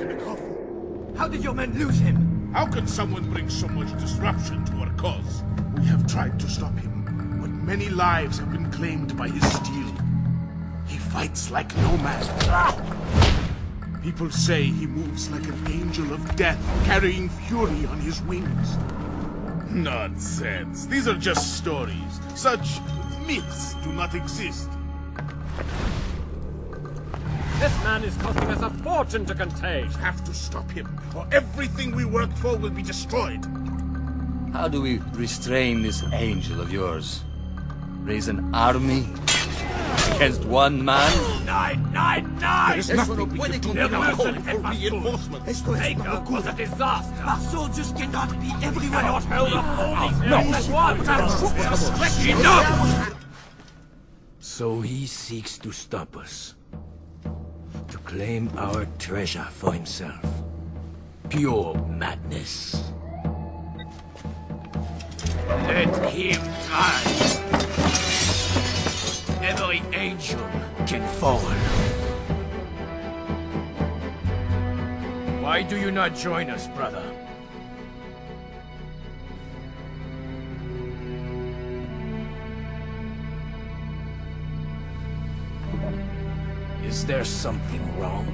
In the coffin. How did your men lose him? How can someone bring so much disruption to our cause? We have tried to stop him, but many lives have been claimed by his steel. He fights like no man. People say he moves like an angel of death, carrying fury on his wings. Nonsense. These are just stories. Such myths do not exist. Man is costing us a fortune to contain. Have to stop him, or everything we worked for will be destroyed. How do we restrain this angel of yours? Raise an army? Against one man? Nein, nein, nein! There is nothing we can do Wir without müssen for reinforcements. Esto es Baker was a locura. disaster. Our soldiers cannot be everywhere Cannot at hold up all these men at once. Enough! Enough! So he seeks to stop us. Claim our treasure for himself. Pure madness. Let him try. Every angel can fall. Why do you not join us, brother? Is there something wrong?